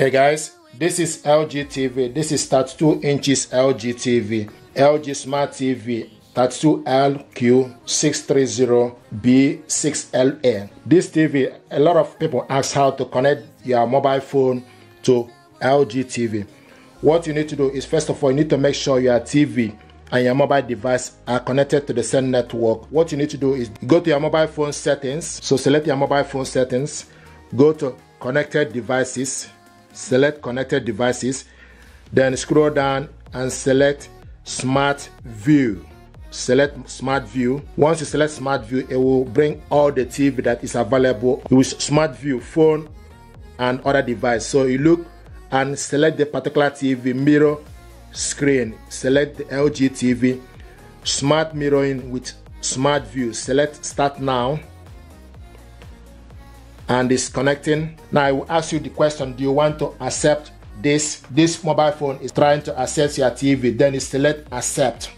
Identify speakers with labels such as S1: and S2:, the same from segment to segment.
S1: Hey guys, this is LG TV. This is 32 inches LG TV. LG Smart TV 32LQ630B6LA. This TV, a lot of people ask how to connect your mobile phone to LG TV. What you need to do is first of all, you need to make sure your TV and your mobile device are connected to the same network. What you need to do is go to your mobile phone settings. So select your mobile phone settings, go to connected devices, select connected devices, then scroll down and select smart view. Select smart view. Once you select smart view, it will bring all the TV that is available with smart view, phone, and other device. So you look and select the particular TV mirror screen. Select the LG TV, smart mirroring with smart view. Select start now and it's connecting. Now I will ask you the question, do you want to accept this? This mobile phone is trying to access your TV, then you select accept.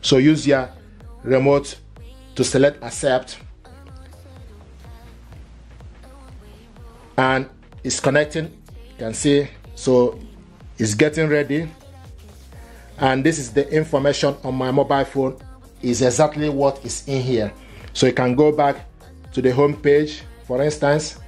S1: So use your remote to select accept. And it's connecting, you can see, so it's getting ready. And this is the information on my mobile phone is exactly what is in here. So you can go back to the home page for instance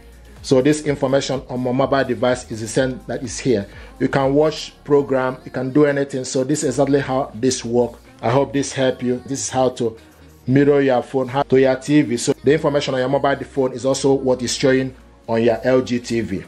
S1: so this information on my mobile device is the same that is here. You can watch program you can do anything. So this is exactly how this work. I hope this help you. This is how to mirror your phone to your tv so the information on your mobile phone is also what is showing on your lg tv